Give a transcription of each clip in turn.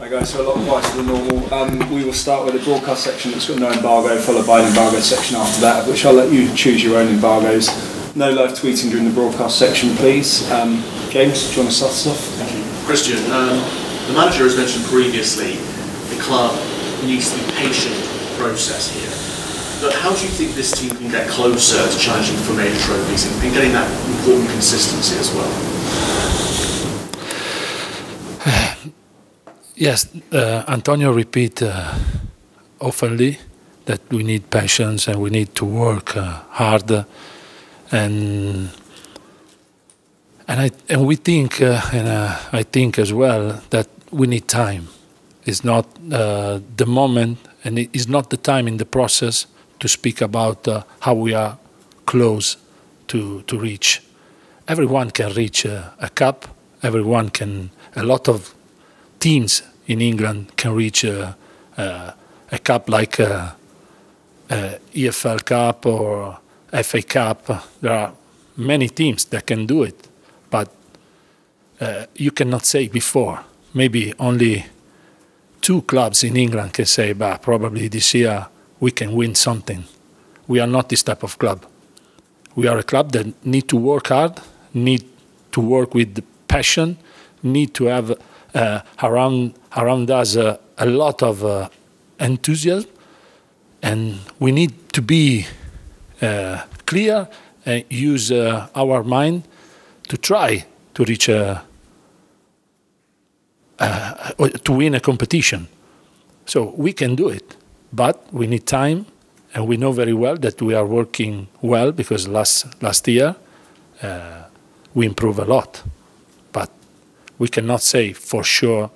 Hi guys, so a lot quieter than normal. Um, we will start with the broadcast section that's got no embargo, followed by an embargo section after that, which I'll let you choose your own embargoes. No live tweeting during the broadcast section, please. Um, James, do you want to start us off? Thank you. Cristian, um, the manager has mentioned previously the club needs to be patient process here. But how do you think this team can get closer to challenging for major trophies and getting that important consistency as well? Yes, uh, Antonio repeat uh, oftenly that we need patience and we need to work uh, hard, and and I and we think uh, and uh, I think as well that we need time. It's not uh, the moment, and it is not the time in the process to speak about how we are close to to reach. Everyone can reach a cup. Everyone can. A lot of teams in England can reach a, a, a cup like a, EFL Cup or FA Cup. There are many teams that can do it, but uh, you cannot say before. Maybe only two clubs in England can say, but probably this year we can win something. We are not this type of club. We are a club that need to work hard, need to work with passion, need to have uh, around around us uh, a lot of uh, enthusiasm, and we need to be uh, clear and use uh, our mind to try to reach a, to win a competition. So we can do it, but we need time, and we know very well that we are working well because last last year uh, we improved a lot we cannot say for sure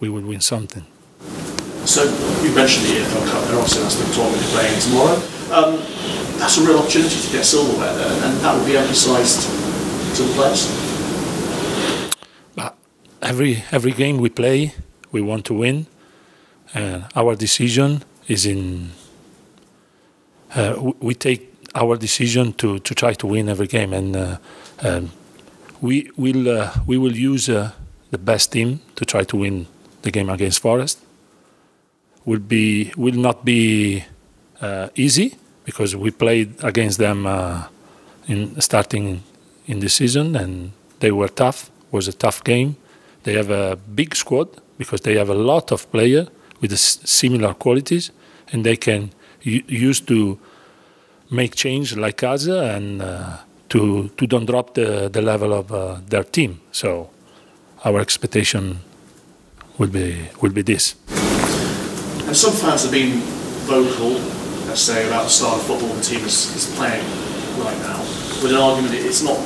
we will win something. So you mentioned the EFL Cup. They're obviously that's the tournament you're playing tomorrow. Um, that's a real opportunity to get silverware there, and that will be emphasised to the players. But every every game we play, we want to win, and our decision is in. Uh, we take our decision to, to try to win every game, and uh, um, we will uh, we will use uh, the best team to try to win the game against Forest. Will be will not be uh, easy because we played against them uh, in starting in the season and they were tough. It was a tough game. They have a big squad because they have a lot of players with similar qualities and they can use to make change like us and uh, to to don't drop the the level of uh, their team. So our expectation will be will be this. And some fans have been vocal, let's say, about the style of football the team is, is playing right now, with an argument it's not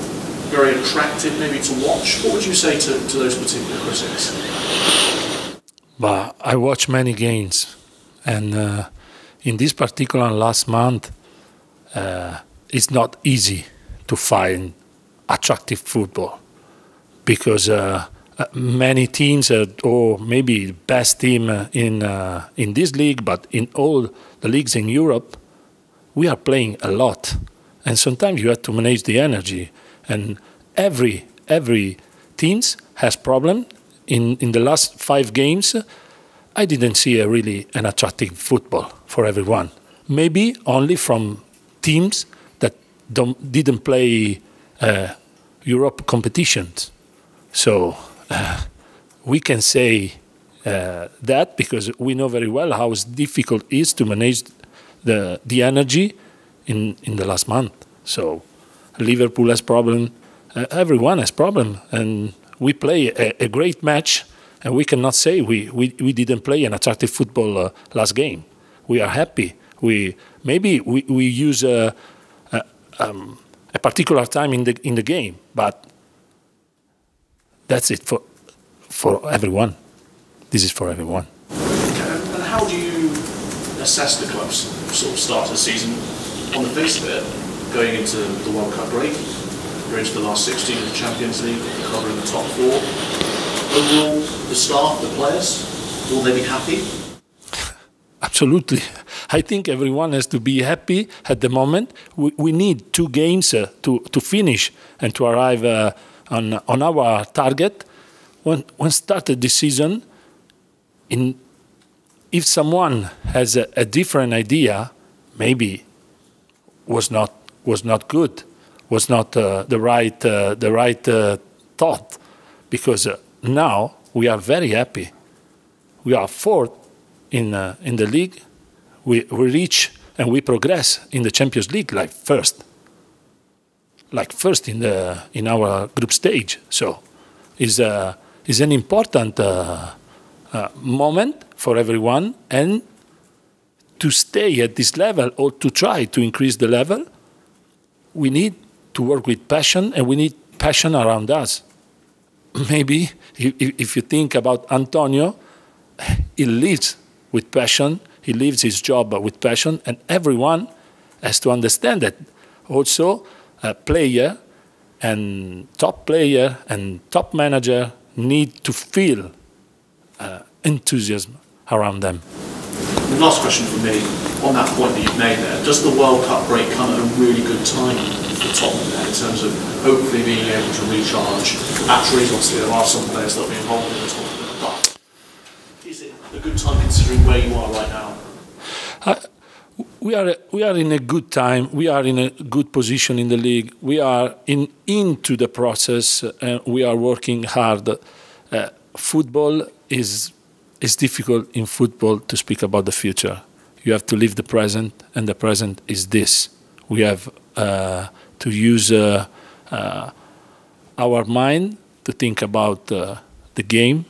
very attractive maybe to watch. What would you say to, to those particular critics? But I watch many games, and uh, in this particular last month, uh, it's not easy to find attractive football because uh, uh many teams, uh, or maybe the best team uh, in uh, in this league, but in all the leagues in Europe, we are playing a lot, and sometimes you have to manage the energy. And every every teams has problem. In in the last five games, I didn't see a really an attractive football for everyone. Maybe only from teams didn't play uh, Europe competitions. So uh, we can say uh, that because we know very well how difficult it is to manage the the energy in in the last month. So Liverpool has problem, uh, everyone has problem, and we play a, a, great match, and we cannot say we, we, we didn't play an attractive football uh, last game. We are happy. We maybe we, we use uh, um, a particular time in the in the game, but that's it for for everyone. This is for everyone. And how do you assess the club's sort of start of the season on the face of it, going into the World Cup break? You're into the last 16 of the Champions League, covering the top four. Overall, the staff, the players, will they be happy? Absolutely. I think everyone has to be happy at the moment. We, we need two games uh, to, to finish and to arrive uh, on, on our target. When, when started this season, in, if someone has a, a different idea, maybe was not was not good, was not uh, the right uh, the right uh, thought, because uh, now we are very happy. We are fourth in in the league. We we reach and we progress in the Champions League like first, like first in the in our group stage. So, is a is an important uh, moment for everyone and to stay at this level or to try to increase the level, we need to work with passion and we need passion around us. Maybe if you think about Antonio, he lives with passion, he lives his job with passion, and everyone has to understand that also a player and top player and top manager need to feel uh, enthusiasm around them. The last question for me, on that point that you've made there, does the World Cup break come at a really good time for Tottenham in terms of hopefully being able to recharge batteries? Obviously, there are some players that will be involved in this it good time considering where you are right now? Uh, we are we are in a good time. We are in a good position in the league. We are in into the process. and we are working hard. Uh, football is it's difficult in football to speak about the future. You have to live the present, and the present is this. We have uh, to use uh, uh, our mind to think about uh, the game,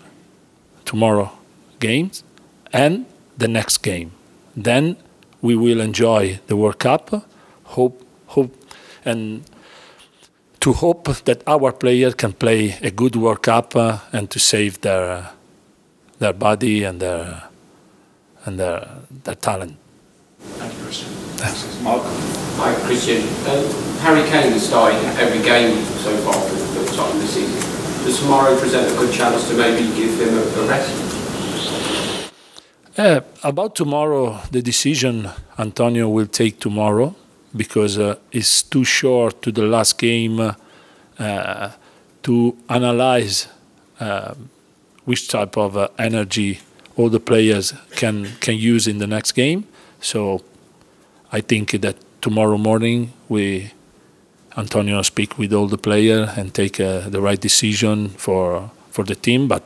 tomorrow games, and the next game. Then we will enjoy the World Cup. Hope, hope, and to hope that our players can play a good World Cup uh, and to save their their body and their and their their talent. Thank you, Cristian. Thanks, Mark. Hi, Cristian. Um, Harry Kane is starting every game so far for, for Tottenham this season. Does tomorrow present a good chance to maybe give him a, a rest? Uh, about tomorrow, the decision Antonio will take tomorrow because uh, it's too short to the last game uh, to analyze uh, which type of uh, energy all the players can can use in the next game. So I think that tomorrow morning we Antonio speak with all the players and take uh, the right decision for for the team. But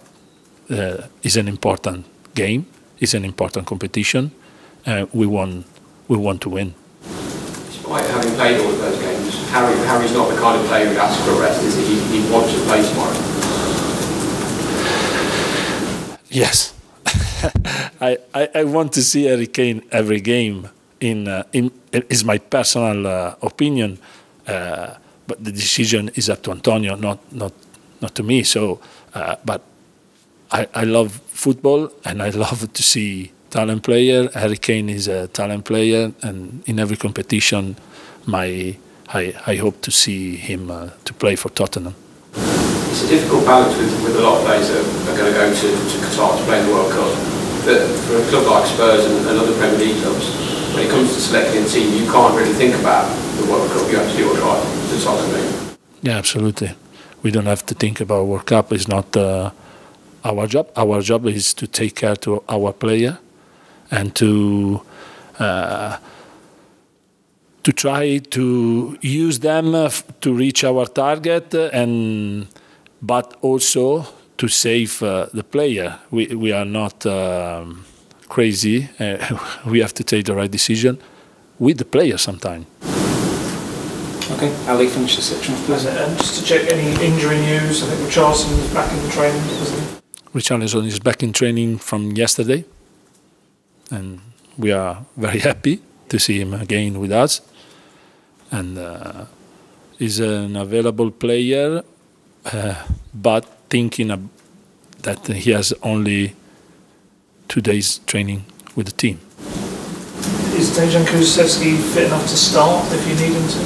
it's an important game. It's an important competition. Uh, we want we want to win. Despite having played all of those games, Harry Harry's not the kind of player who asks for a rest. Is he? He wants to play tomorrow. Yes, I, I, I want to see Harry Kane every game. In uh, in is my personal uh, opinion, uh, but the decision is up to Antonio, not not not to me. So, uh, but I I love football and I love to see talent player. Harry Kane is a talent player, and in every competition, my I I hope to see him uh, to play for Tottenham it's a difficult balance with, with a lot of players that are going to go to, to Qatar to play in the World Cup. But for a club like Spurs and, and other Premier League clubs, when it comes to selecting a team, you can't really think about the World Cup. You have to do what's right to Tottenham. Yeah, absolutely. We don't have to think about World Cup. It's not uh, our job. Our job is to take care to our player and to uh, to try to use them uh, to reach our target and but also to save uh, the player. We, we are not um, crazy. Uh, we have to take the right decision with the player sometimes. Okay, Ali, finish the section, please. And just to check any injury news, I think Richarlison is back in the training, isn't he? Richarlison is back in training from yesterday, and we are very happy to see him again with us. And uh, he's an available player uh, but thinking that he has only two days training with the team. Is Dejan Kulusevski fit enough to start if you need him to?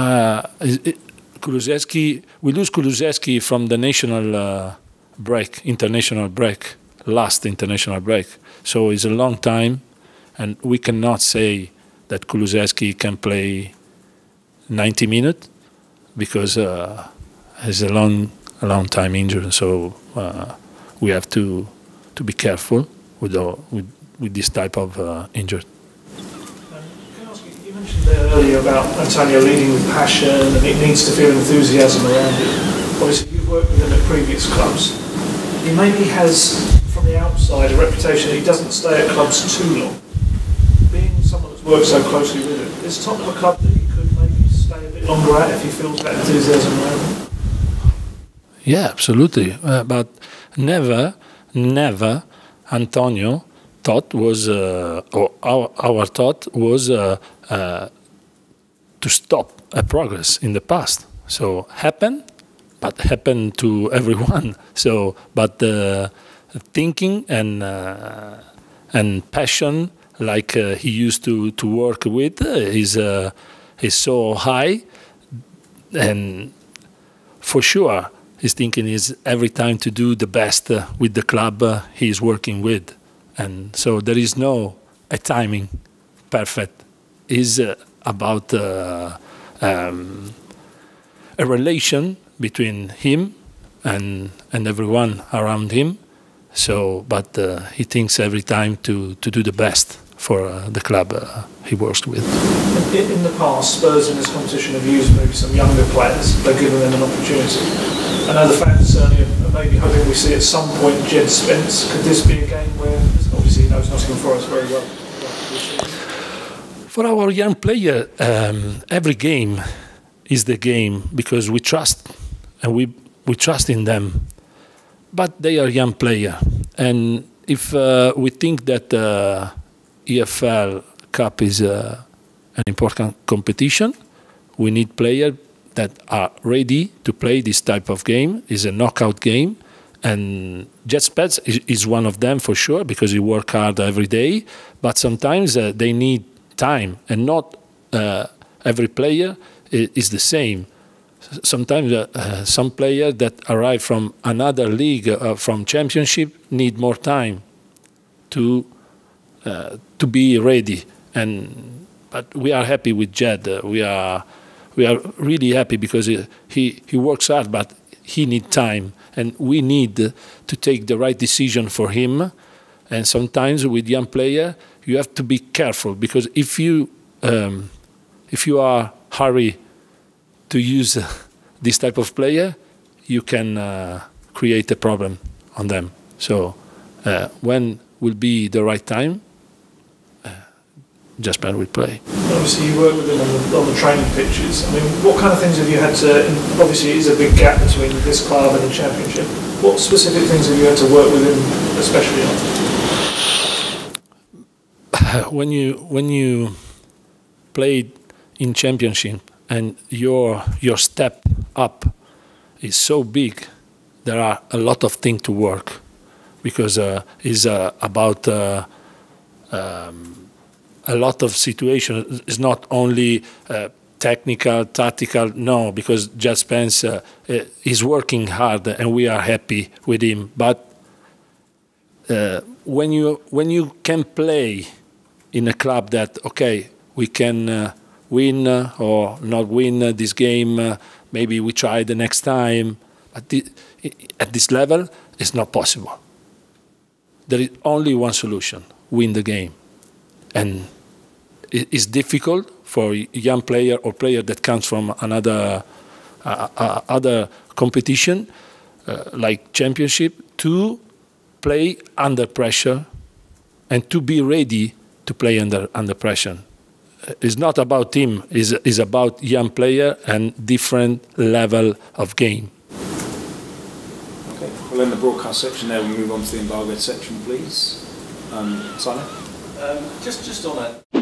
Uh, it, Kulusevski, we lose Kulusevski from the national uh, break, international break, last international break. So it's a long time, and we cannot say that Kulusevski can play 90 minutes because uh, he's a long, a long time injured. So uh, we have to to be careful with the, with, with this type of uh, injury. Um, can I ask you, you mentioned there earlier about Antonio leading with passion and it needs to feel enthusiasm around it. Obviously, you've worked with him at previous clubs. He maybe has, from the outside, a reputation that he doesn't stay at clubs too long. Being someone that's worked so closely with him, is Tottenham a club that he could maybe stay a bit longer at if he feels that enthusiasm around? Yeah, absolutely. Uh, but never, never Antonio thought was, uh, or our, our thought was uh, to stop a progress in the past. So happen, but happen to everyone. So, but the thinking and uh, and passion, like uh, he used to to work with, uh, is is so high, and for sure his thinking is every time to do the best uh, with the club uh, he is working with, and so there is no a timing perfect. Is uh, about uh, um, a relation between him and and everyone around him. So, but uh, he thinks every time to to do the best for uh, the club uh, he works with. In, the past, Spurs in this competition have used maybe some younger players. They've given them an opportunity. I know the fans certainly are maybe hoping we see at some point Jed Spence. Could this be a game where, obviously he knows Nottingham Forest very well? For our young player, um, every game is the game because we trust and we we trust in them. But they are young player, and if uh, we think that uh, EFL Cup is uh, an important competition, we need players that are ready to play this type of game. is a knockout game, and Jed Spence is, is, one of them for sure because he work hard every day. But sometimes uh, they need time, and not uh, every player is the same. Sometimes uh, uh, some players that arrive from another league, uh, from championship, need more time to uh, to be ready. And but we are happy with Jed. we are we are really happy because he, he, he works hard, but he needs time, and we need to take the right decision for him. And sometimes with young player, you have to be careful because if you um, if you are hurry to use this type of player, you can uh, create a problem on them. So uh, when will be the right time? Just Jasper would play. Obviously, you work with him on the, on the, training pitches. I mean, what kind of things have you had to? Obviously, it is a big gap between this club and the championship. What specific things have you had to work with him, especially on? When you when you played in championship and your your step up is so big, there are a lot of things to work because uh, it's uh, about. Uh, um, a lot of situations It's not only uh, technical, tactical, no, because Jed Spence uh, is working hard and we are happy with him. But uh, when you when you can play in a club that okay, we can uh, win or not win this game, maybe we try the next time. But at this level, it's not possible. There is only one solution: win the game and it's difficult for a young player or player that comes from another uh, uh, other competition uh, like championship to play under pressure and to be ready to play under under pressure. Uh, it's not about team. It's, it's about young player and different level of game. Okay. Well, in the broadcast section there, we move on to the embargo section, please. Um, Simon. Um, just just on that.